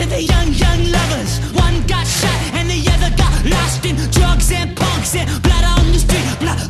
to the young, young lovers. One got shot and the other got lost in drugs and punks and blood on the street. Blood.